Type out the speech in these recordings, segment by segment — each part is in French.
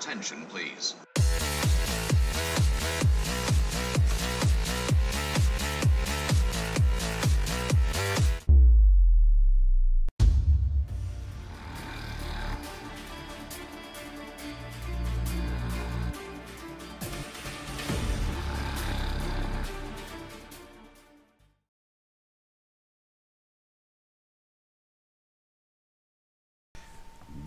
attention, please.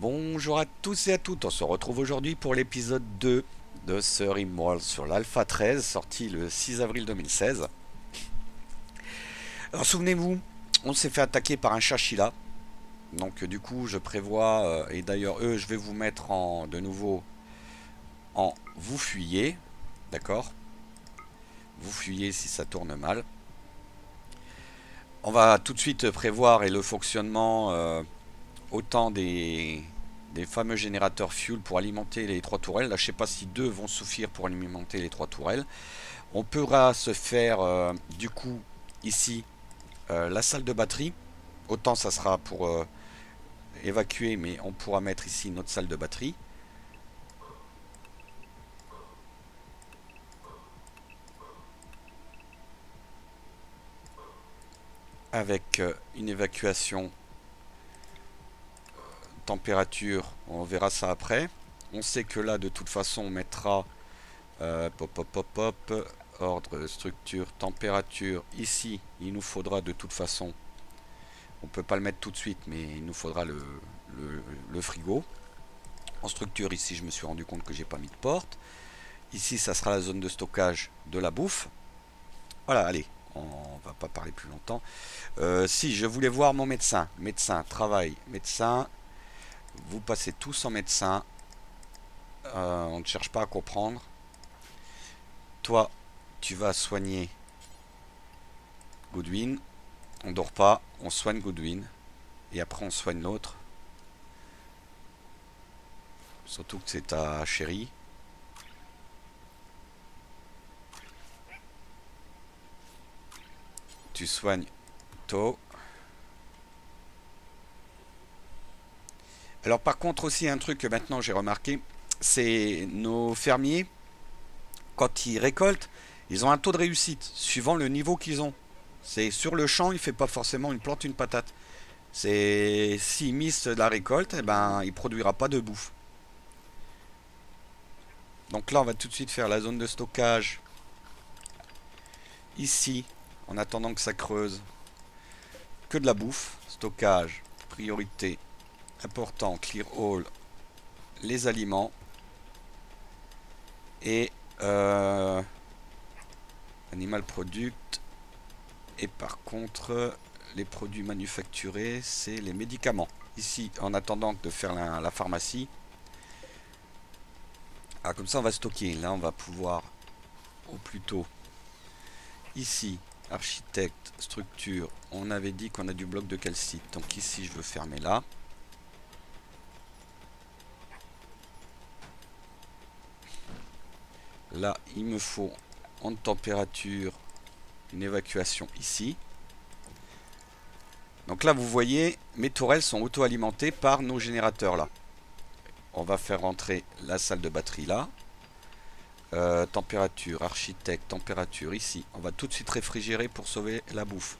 Bonjour à tous et à toutes, on se retrouve aujourd'hui pour l'épisode 2 de ce sur l'Alpha 13, sorti le 6 avril 2016. Alors souvenez-vous, on s'est fait attaquer par un chachila. Donc du coup je prévois, euh, et d'ailleurs eux je vais vous mettre en de nouveau en vous fuyez, d'accord? Vous fuyez si ça tourne mal. On va tout de suite prévoir et le fonctionnement... euh, autant des, des fameux générateurs fuel pour alimenter les trois tourelles. Là, je sais pas si deux vont suffire pour alimenter les trois tourelles. On pourra se faire, euh, du coup, ici, euh, la salle de batterie. Autant ça sera pour euh, évacuer, mais on pourra mettre ici notre salle de batterie. Avec une évacuation température, on verra ça après. On sait que là, de toute façon, on mettra euh, pop, pop, pop, pop, ordre, structure, température. Ici, il nous faudra de toute façon, on peut pas le mettre tout de suite, mais il nous faudra le frigo. En structure, ici, je me suis rendu compte que j'ai pas mis de porte. Ici, ça sera la zone de stockage de la bouffe. Voilà, allez, on va pas parler plus longtemps. Euh, si, je voulais voir mon médecin. Médecin, travail, médecin, vous passez tous en médecin. Euh, on ne cherche pas à comprendre. Toi, tu vas soigner Goodwin. On dort pas, on soigne Goodwin. Et après, on soigne l'autre. Surtout que c'est ta chérie. Tu soignes To. Alors par contre aussi un truc que maintenant j'ai remarqué, c'est nos fermiers, quand ils récoltent, ils ont un taux de réussite suivant le niveau qu'ils ont. C'est sur le champ, il fait pas forcément une plante, une patate. C'est s'il mise la récolte, eh ben produira pas de bouffe. Donc là on va tout de suite faire la zone de stockage ici, en attendant que ça creuse. Que de la bouffe, stockage, priorité important, clear all, les aliments et euh, animal product. Et par contre les produits manufacturés c'est les médicaments. Ici en attendant de faire la, la pharmacie ah, comme ça on va stocker. Là on va pouvoir au plus tôt ici architecte structure on avait dit qu'on a du bloc de calcite. Donc ici je veux fermer là Là, il me faut en température une évacuation ici. Donc là, vous voyez, mes tourelles sont auto-alimentées par nos générateurs là. On va faire rentrer la salle de batterie là. Euh, température, architecte, température ici. On va tout de suite réfrigérer pour sauver la bouffe.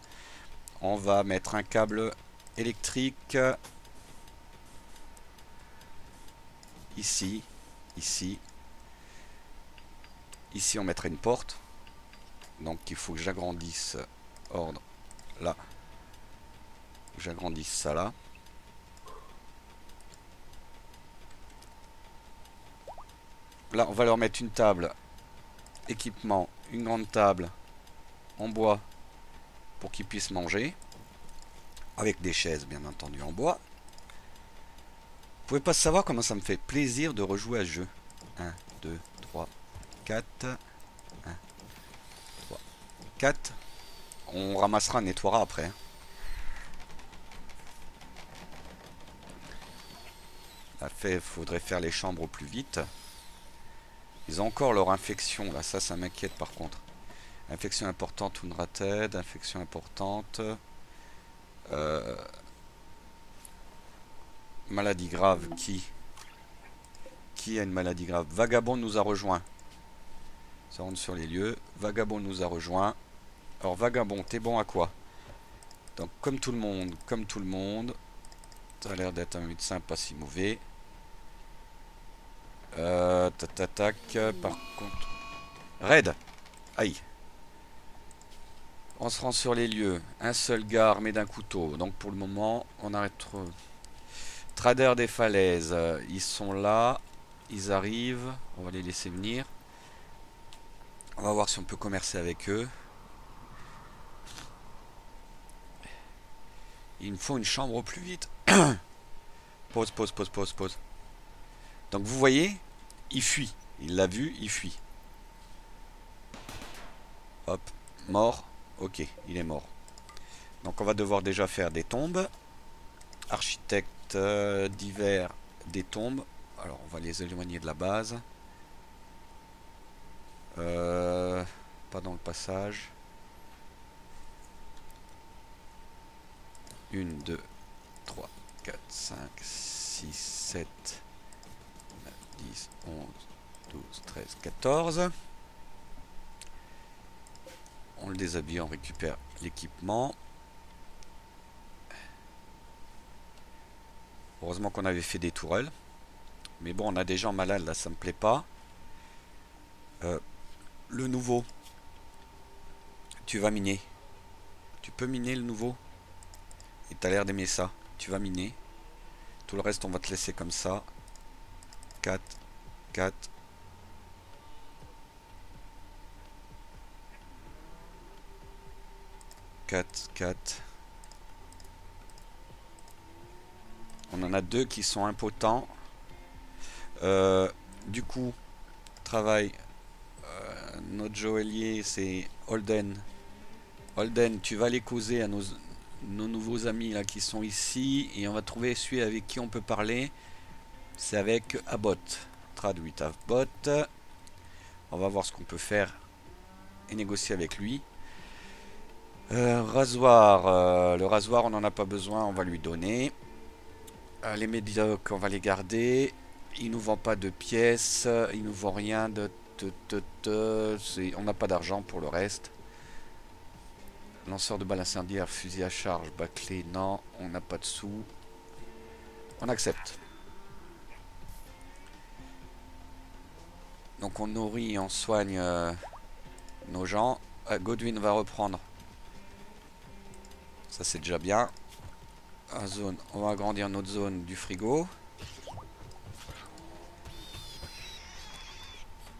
On va mettre un câble électrique ici, ici, Ici, on mettrait une porte. Donc, il faut que j'agrandisse ordre là. J'agrandisse ça là. Là, on va leur mettre une table. Équipement, une grande table en bois pour qu'ils puissent manger. Avec des chaises, bien entendu, en bois. Vous pouvez pas savoir comment ça me fait plaisir de rejouer à ce jeu. 1, 2, 3, 4. 1, 3, 4. On ramassera, nettoiera après. Là, fait, faudrait faire les chambres au plus vite. Ils ont encore leur infection, là. Ça, ça m'inquiète par contre. Infection importante, Unrated. Infection importante. Euh, maladie grave qui? Qui a une maladie grave? Vagabond nous a rejoint. Ça rentre sur les lieux. Vagabond nous a rejoint. Alors Vagabond, t'es bon à quoi? Donc comme tout le monde, comme tout le monde. Ça a l'air d'être un médecin pas si mauvais. Euh, tac, par contre... Raid Aïe On se rend sur les lieux. Un seul gars armé d'un couteau. Donc pour le moment, on arrête... Trader des falaises. Ils sont là. Ils arrivent. On va les laisser venir. On va voir si on peut commercer avec eux. Il me faut une chambre au plus vite. pause, pause, pause, pause, pause. Donc vous voyez, il fuit. Il l'a vu, il fuit. Hop, mort. Ok, il est mort. Donc on va devoir déjà faire des tombes. Architecte euh, divers des tombes. Alors on va les éloigner de la base. Euh, pas dans le passage. 1, 2, 3, 4, 5, 6, 7, 10, 11, 12, 13, 14. On le déshabille, on récupère l'équipement. Heureusement qu'on avait fait des tourelles. Mais bon, on a des gens malades là, ça me plaît pas. Le nouveau. Tu vas miner. Tu peux miner le nouveau Et t'as l'air d'aimer ça. Tu vas miner. Tout le reste, on va te laisser comme ça. 4, 4. Quatre, quatre. On en a deux qui sont impotents. Euh, du coup, travail notre joaillier, c'est Holden. Holden, tu vas aller causer à nos, nouveaux amis là qui sont ici. Et on va trouver celui avec qui on peut parler. C'est avec Abbott. Traduit Abbott. On va voir ce qu'on peut faire et négocier avec lui. Euh, rasoir. Euh, le rasoir, on n'en a pas besoin, on va lui donner. Euh, les médiocres, on va les garder. Il nous vend pas de pièces. Il nous vend rien de on n'a pas d'argent pour le reste. Lanceur de balles incendiaires, fusil à charge, bâclé, non, on n'a pas de sous. On accepte. Donc on nourrit, on soigne euh, nos gens. Ah, Godwin va reprendre. Ça c'est déjà bien. zone, on va agrandir notre zone du frigo.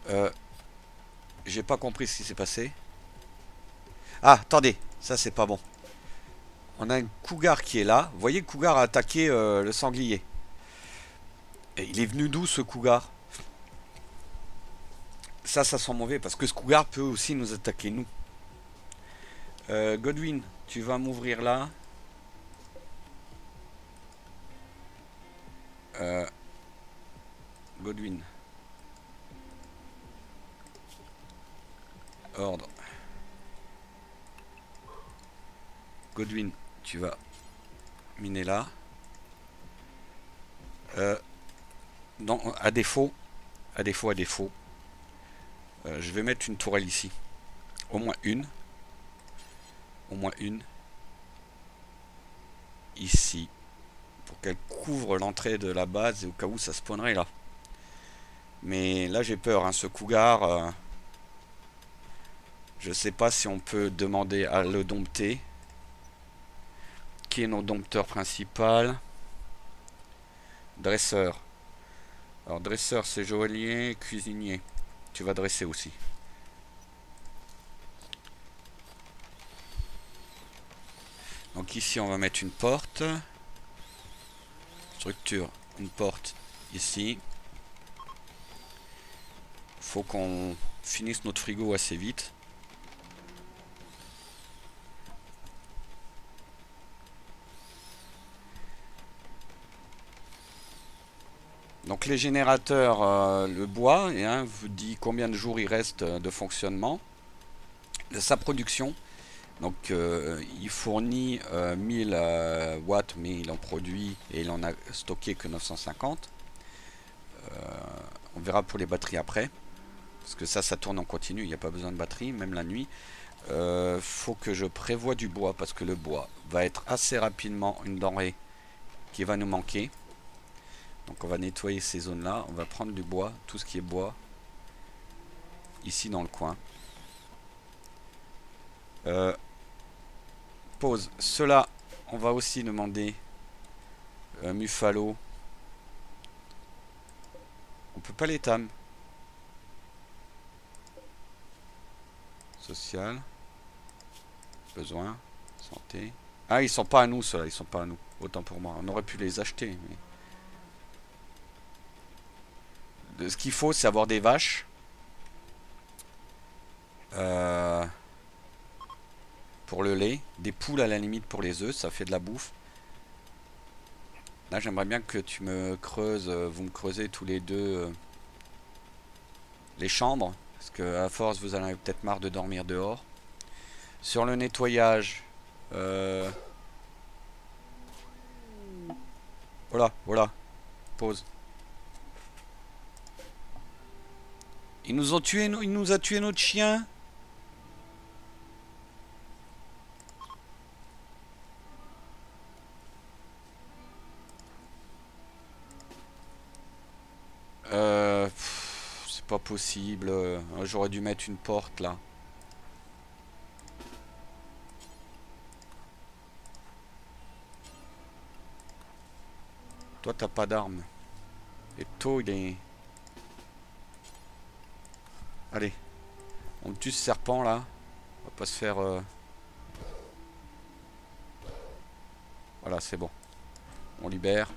Euh, J'ai pas compris ce qui s'est passé. Ah, attendez, ça c'est pas bon. On a un cougar qui est là. Vous voyez, le cougar a attaqué euh, le sanglier. Et il est venu d'où ce cougar? Ça, ça sent mauvais parce que ce cougar peut aussi nous attaquer, nous. Euh, Godwin, tu vas m'ouvrir là. Euh, Godwin. Ordre. Godwin, tu vas miner là. Euh, non, à défaut, à défaut, à défaut, euh, je vais mettre une tourelle ici. Au moins une. Au moins une. Ici. Pour qu'elle couvre l'entrée de la base et au cas où ça spawnerait là. Mais là j'ai peur, hein, ce cougar... Euh, je sais pas si on peut demander à le dompter. Qui est notre dompteur principal Dresseur. Alors dresseur c'est joaillier, cuisinier. Tu vas dresser aussi. Donc ici on va mettre une porte. Structure, une porte ici. Faut qu'on finisse notre frigo assez vite. Donc les générateurs, euh, le bois, et, hein, vous dit combien de jours il reste euh, de fonctionnement. sa production, donc euh, il fournit 1000 watts, mais il en produit et il en a stocké que 950. On verra pour les batteries après. Parce que ça, ça tourne en continu. Il n'y a pas besoin de batterie, même la nuit. Faut que je prévoie du bois parce que le bois va être assez rapidement une denrée qui va nous manquer. Donc on va nettoyer ces zones là. On va prendre du bois, tout ce qui est bois. Ici dans le coin. Euh, pause. Cela, on va aussi demander un Muffalo. On peut pas les. Social. Besoin. Santé. Ah, ils sont pas à nous, ceux-là. Ils sont pas à nous. Autant pour moi. On aurait pu les acheter. Mais... Ce qu'il faut, c'est avoir des vaches. Euh... Pour le lait. Des poules, à la limite, pour les œufs. Ça fait de la bouffe. Là, j'aimerais bien que tu me creuses. Euh, vous me creusez tous les deux... Euh, les chambres. Parce que à force, vous en avez peut-être marre de dormir dehors. Sur le nettoyage. Euh... Voilà, voilà. Pause. Ils nous ont tué, il nous a tué notre chien. Euh, c'est pas possible. J'aurais dû mettre une porte là. Toi, t'as pas d'armes. Et toi, il est... Allez. On tue ce serpent, là. On va pas se faire... Euh, voilà, c'est bon. On libère.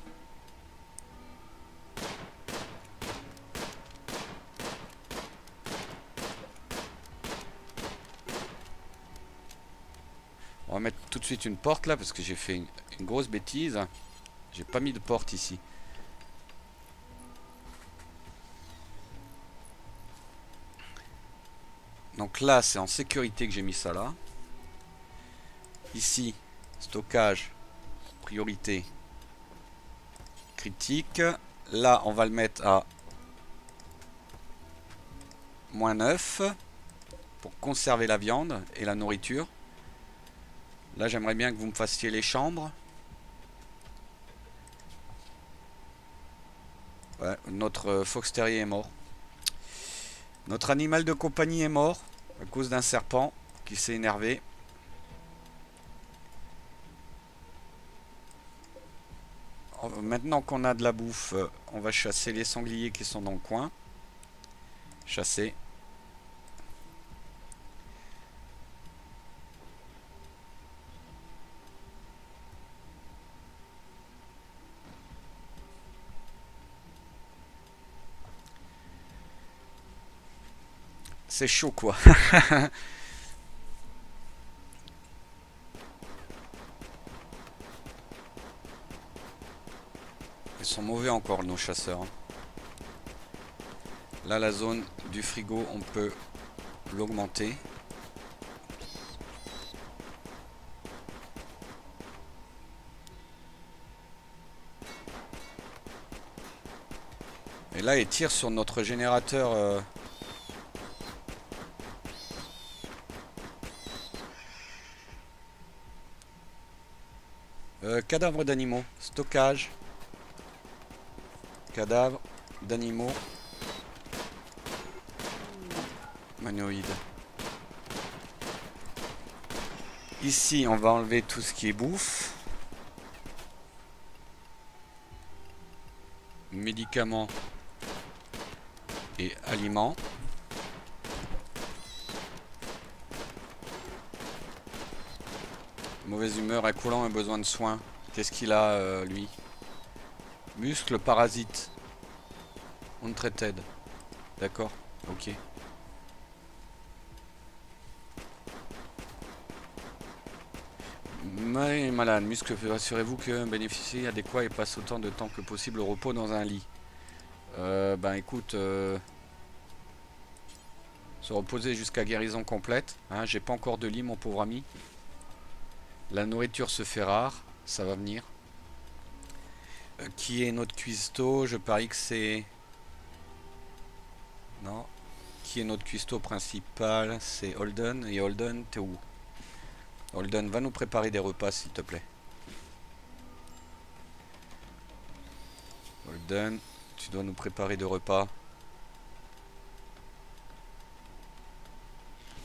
On va mettre tout de suite une porte là parce que j'ai fait une grosse bêtise. J'ai pas mis de porte ici. Donc là, c'est en sécurité que j'ai mis ça là. Ici, stockage, priorité, critique. Là, on va le mettre à moins 9 pour conserver la viande et la nourriture. Là, j'aimerais bien que vous me fassiez les chambres. Notre euh, fox terrier est mort. Notre animal de compagnie est mort à cause d'un serpent qui s'est énervé. Maintenant qu'on a de la bouffe, euh, on va chasser les sangliers qui sont dans le coin. Chasser. C'est chaud quoi. Ils sont mauvais encore nos chasseurs. Là la zone du frigo on peut l'augmenter. Et là il tire sur notre générateur euh, Euh, cadavre d'animaux. Stockage. Cadavre d'animaux. Manoïde. Ici, on va enlever tout ce qui est bouffe. Médicaments et aliments. Mauvaise humeur, accoulant et besoin de soins. Qu'est-ce qu'il a, euh, lui Muscle, parasite. Untreated. D'accord, ok. Mais malade, muscle, assurez-vous que bénéficier adéquat et passe autant de temps que possible au repos dans un lit. Euh, ben écoute, euh, se reposer jusqu'à guérison complète. Hein, J'ai pas encore de lit, mon pauvre ami. La nourriture se fait rare, ça va venir. Euh, qui est notre cuistot Je parie que c'est Non. Qui est notre cuistot principal? C'est Holden. Et Holden, t'es où? Holden, va nous préparer des repas, s'il te plaît. Holden, tu dois nous préparer des repas.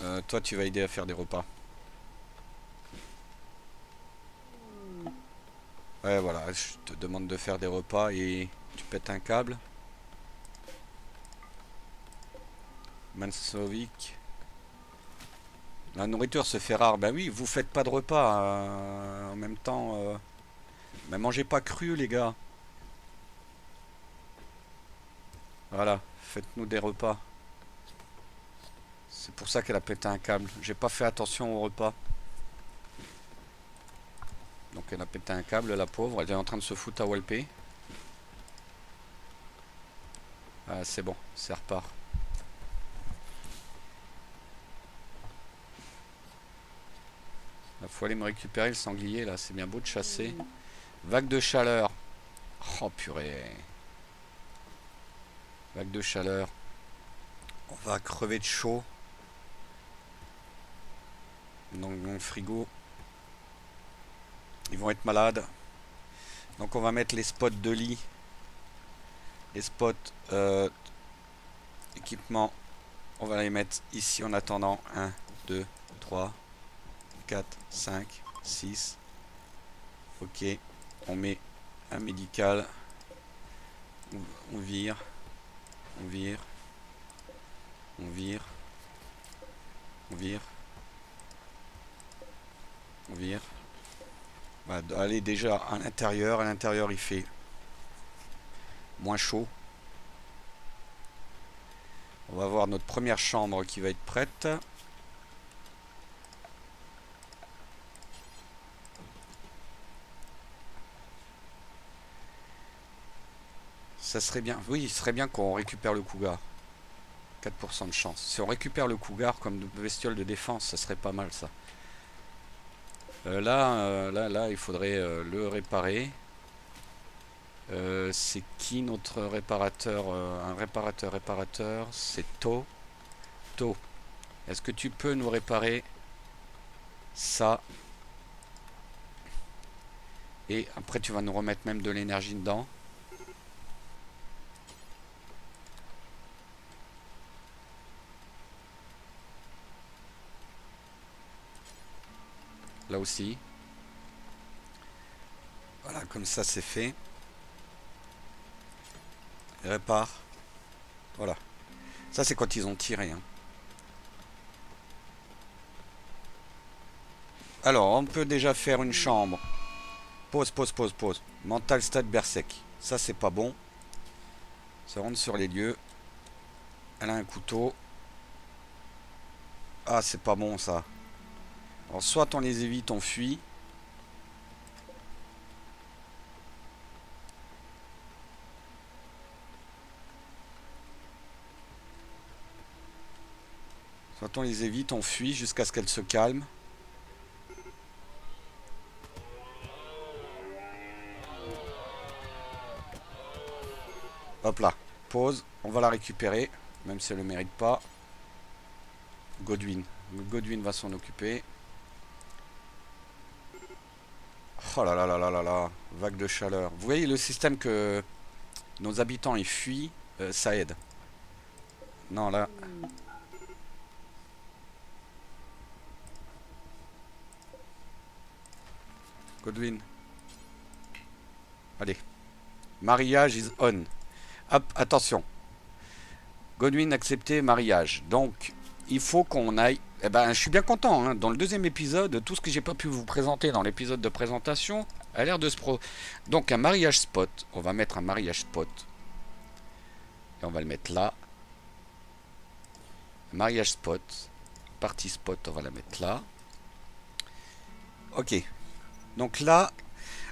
Euh, toi, tu vas aider à faire des repas. Ouais, voilà, je te demande de faire des repas et tu pètes un câble. Mansovic. La nourriture se fait rare. Ben oui, vous faites pas de repas euh, en même temps. Euh. Mais mangez pas cru, les gars. Voilà, faites-nous des repas. C'est pour ça qu'elle a pété un câble. J'ai pas fait attention au repas. Donc elle a pété un câble, la pauvre. Elle est en train de se foutre à Walpé. Ah, c'est bon, ça repart. Il faut aller me récupérer le sanglier là, c'est bien beau de chasser. Vague de chaleur. Oh purée. Vague de chaleur. On va crever de chaud. Donc mon frigo. Ils vont être malades. Donc on va mettre les spots de lit. Les spots euh, équipement. On va les mettre ici en attendant. 1, 2, 3, 4, 5, 6. Ok. On met un médical. On, vire. On vire. On vire. On vire. On vire. Bah, allez déjà à l'intérieur. À l'intérieur, il fait moins chaud. On va voir notre première chambre qui va être prête. Ça serait bien. Oui, il serait bien qu'on récupère le cougar. 4% de chance. Si on récupère le cougar comme bestiole de défense, ça serait pas mal ça. Euh, là, euh, là, là, il faudrait euh, le réparer. c'est qui notre réparateur Un réparateur, réparateur, c'est To. To. Est-ce que tu peux nous réparer ça? Et après, tu vas nous remettre même de l'énergie dedans. Là aussi. Voilà, comme ça c'est fait. répare. Voilà. Ça c'est quand ils ont tiré. Hein. Alors, on peut déjà faire une chambre. Pause, pause, pause, pause. Mental stade Berserk. Ça c'est pas bon. Ça rentre sur les lieux. Elle a un couteau. Ah, c'est pas bon ça. Alors soit on les évite, on fuit. Soit on les évite, on fuit jusqu'à ce qu'elles se calment. Hop là, pause, on va la récupérer, même si elle ne le mérite pas. Godwin. Godwin va s'en occuper. Oh là là là là là là, vague de chaleur. Vous voyez le système que nos habitants ils fuient, euh, ça aide. Non là. Godwin. Allez. Mariage is on. Hop, attention. Godwin accepté mariage. Donc, il faut qu'on aille eh ben, je suis bien content. Hein. Dans le deuxième épisode, tout ce que j'ai pas pu vous présenter dans l'épisode de présentation a l'air de se pro. Donc un mariage spot. On va mettre un mariage spot. Et on va le mettre là. Mariage spot. Partie spot, on va la mettre là. Ok. Donc là,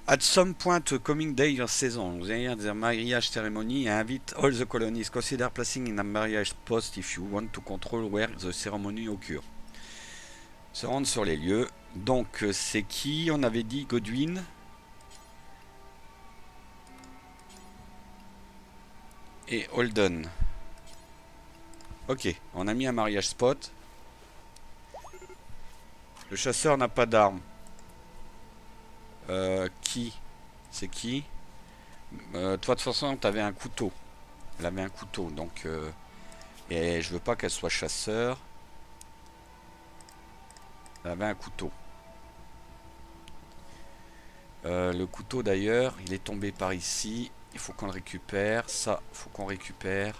at some point coming day your season, the mariage ceremony invite all the colonies. Consider placing in a marriage post if you want to control where the ceremony occurs se rendre sur les lieux. Donc euh, c'est qui? On avait dit Godwin. Et Holden. Ok, on a mis un mariage spot. Le chasseur n'a pas d'arme. Euh, qui C'est qui euh, Toi, de toute façon, tu avais un couteau. Elle avait un couteau, donc... Euh, et je veux pas qu'elle soit chasseur. Elle avait un couteau. Le couteau d'ailleurs, il est tombé par ici. Il faut qu'on le récupère. Ça, faut qu'on récupère.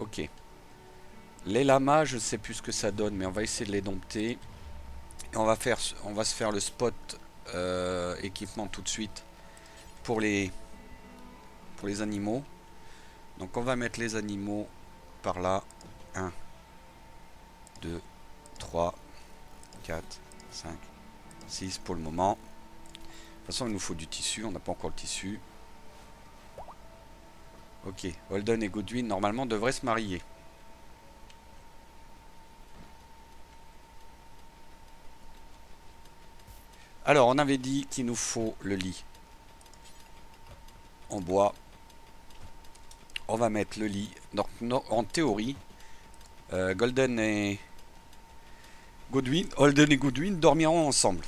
Ok. Les lamas, je ne sais plus ce que ça donne, mais on va essayer de les dompter. Et on va, faire, on va se faire le spot euh, équipement tout de suite pour les, animaux. Donc on va mettre les animaux par là. 1, 2, 3, 4, 5, 6 pour le moment. De toute façon, il nous faut du tissu. On n'a pas encore le tissu. Ok, Holden et Goodwin, normalement, devraient se marier. Alors, on avait dit qu'il nous faut le lit en bois. On va mettre le lit. Donc, en théorie, euh, Golden et Goodwin, Holden et Goodwin dormiront ensemble.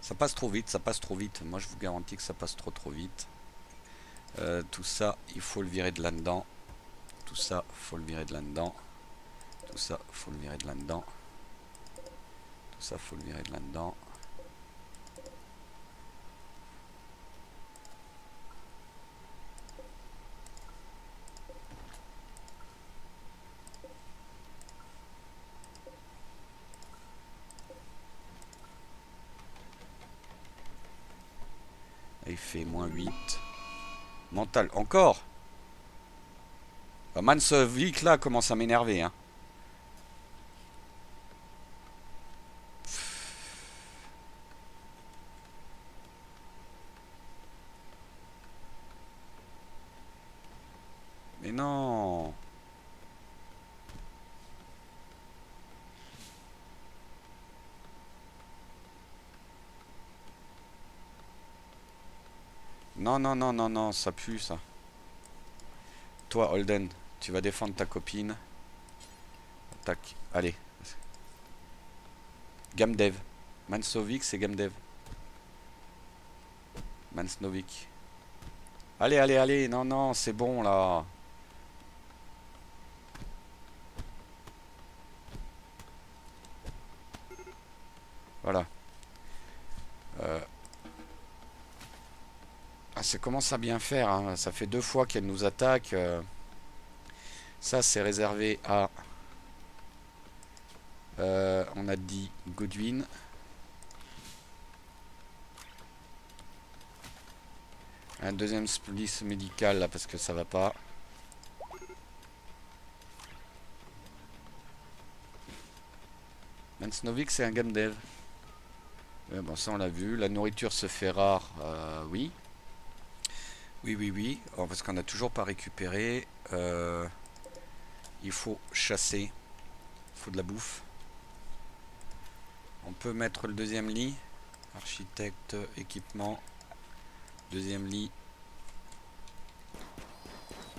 Ça passe trop vite, ça passe trop vite. Moi, je vous garantis que ça passe trop trop vite. Euh, tout ça, il faut le virer de là-dedans. Tout ça, faut le virer de là-dedans. Tout ça, faut le virer de là-dedans. Tout ça, faut le virer de là-dedans. il fait moins 8. Mental, encore bah, Mansovic là commence à m'énerver. Hein. Mais non Non, non, non, non, non, ça pue ça. Toi, Holden, tu vas défendre ta copine. Tac, allez. Gamdev. Mansovik, c'est Gamdev. Mansnovik. Allez, allez, allez, non, non, c'est bon là. Voilà. Euh, ah, ça commence à bien faire. Hein. Ça fait deux fois qu'elle nous attaque. Euh. Ça, c'est réservé à... Euh, on a dit Godwin. Un deuxième splice médical là parce que ça va pas. Mansnovik c'est un game dev. bon ça on l'a vu. La nourriture se fait rare, euh, oui. Oui, oui, oui. Oh, parce qu'on n'a toujours pas récupéré. Euh, il faut chasser. Il faut de la bouffe. On peut mettre le deuxième lit. Architecte, équipement. Deuxième lit.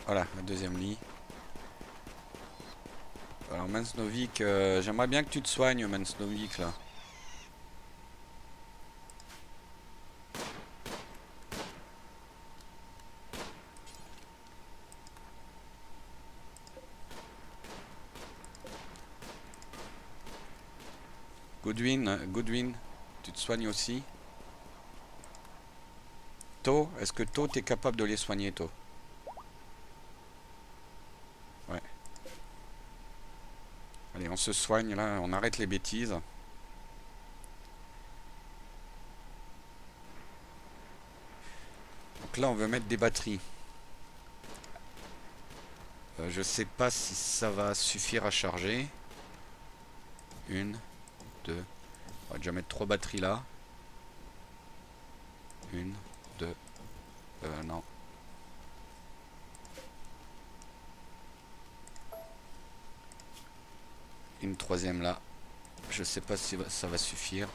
Voilà, le deuxième lit. Alors Mansnovik, euh, j'aimerais bien que tu te soignes Mansnovik là. Goodwin, Goodwin, tu te soignes aussi? To, est-ce que To, t'es capable de les soigner, To Ouais. Allez, on se soigne là, on arrête les bêtises. Donc là, on veut mettre des batteries. Euh, je sais pas si ça va suffire à charger. Une. On va déjà mettre trois batteries là. Une, deux, euh, non. Une troisième là. Je sais pas si ça va suffire.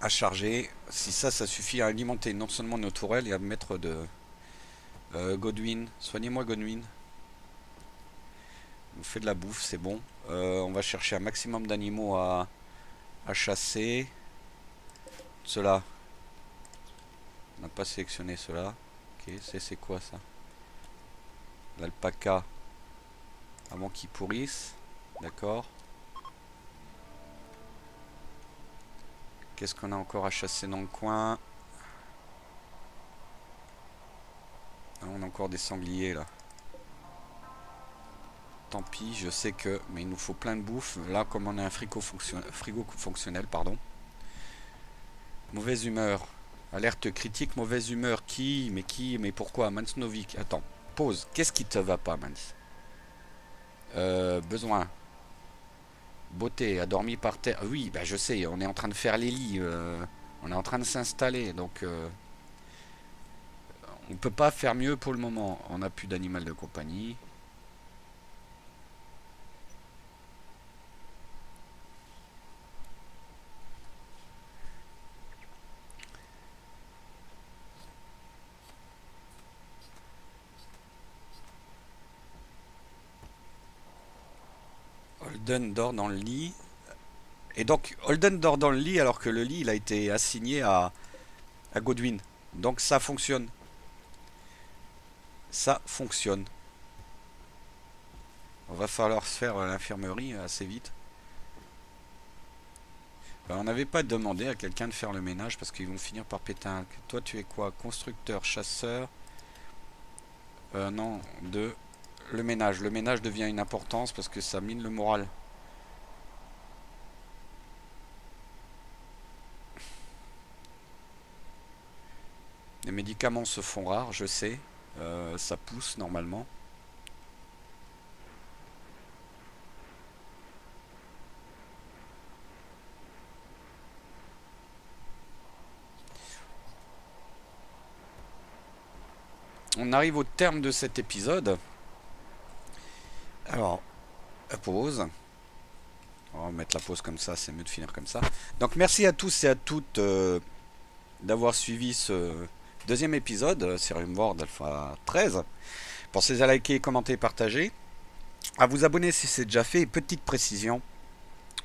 À charger. Si ça, ça suffit à alimenter non seulement nos tourelles et à mettre de... Euh, Godwin. Soignez-moi Godwin. On fait de la bouffe, c'est bon. Euh, on va chercher un maximum d'animaux à, à chasser. Cela. On n'a pas sélectionné cela. Ok, c'est quoi ça? L'alpaca. Avant qu'il pourrisse. D'accord. Qu'est-ce qu'on a encore à chasser dans le coin? Ah, On a encore des sangliers là. Tant pis, je sais que... Mais il nous faut plein de bouffe. Là, comme on a un frigo, frigo fonctionnel, pardon. Mauvaise humeur. Alerte critique, mauvaise humeur. Qui Mais qui Mais pourquoi? Mansnovic. Attends, pause. Qu'est-ce qui te va pas, Mans? Euh, Besoin. Beauté, a dormi par terre. Oui, bah je sais, on est en train de faire les lits. Euh, on est en train de s'installer, donc... Euh, on peut pas faire mieux pour le moment. On n'a plus d'animal de compagnie. Holden dort dans le lit. Et donc, Holden dort dans le lit alors que le lit, il a été assigné à, Godwin. Donc ça fonctionne. Ça fonctionne. On va falloir se faire l'infirmerie assez vite. Ben, on n'avait pas demandé à quelqu'un de faire le ménage parce qu'ils vont finir par péter. Toi, tu es quoi? Constructeur, chasseur? Euh, Non, deux le ménage. Le ménage devient une importance parce que ça mine le moral. Les médicaments se font rares, je sais. Euh, ça pousse normalement. On arrive au terme de cet épisode. Pause. On va mettre la pause comme ça, c'est mieux de finir comme ça. Donc merci à tous et à toutes euh, d'avoir suivi ce deuxième épisode, euh, Serium World Alpha 13. Pensez à liker, commenter, partager. À vous abonner si c'est déjà fait. petite précision,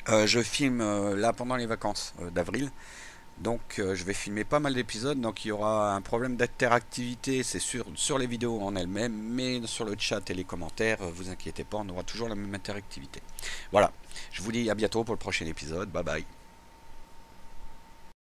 euh, je filme là pendant les vacances d'avril. Donc euh, je vais filmer pas mal d'épisodes, donc il y aura un problème d'interactivité, c'est sûr, sur les vidéos en elles-mêmes, mais sur le chat et les commentaires, euh, vous inquiétez pas, on aura toujours la même interactivité. Voilà, je vous dis à bientôt pour le prochain épisode, bye bye.